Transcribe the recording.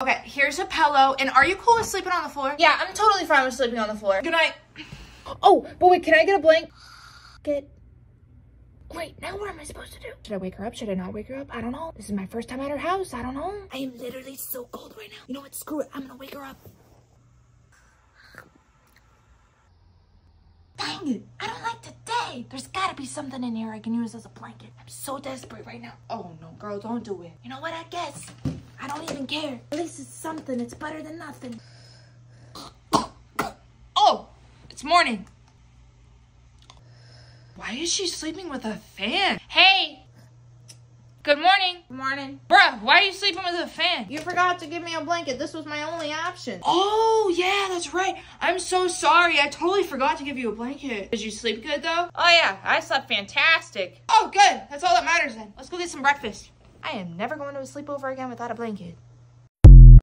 Okay, here's a pillow. And are you cool with sleeping on the floor? Yeah, I'm totally fine with sleeping on the floor. Good night. Oh, but wait, can I get a blanket? Get. Wait, now what am I supposed to do? Should I wake her up? Should I not wake her up? I don't know. This is my first time at her house. I don't know. I am literally so cold right now. You know what? Screw it. I'm gonna wake her up. Dang it. I don't like today. There's gotta be something in here I can use as a blanket. I'm so desperate right now. Oh no, girl, don't do it. You know what? I guess. I don't even care. At least it's something. It's better than nothing. Oh, it's morning. Why is she sleeping with a fan? Hey! Good morning. Good morning. Bruh, why are you sleeping with a fan? You forgot to give me a blanket. This was my only option. Oh, yeah, that's right. I'm so sorry. I totally forgot to give you a blanket. Did you sleep good, though? Oh yeah, I slept fantastic. Oh, good. That's all that matters then. Let's go get some breakfast. I am never going to a sleepover again without a blanket.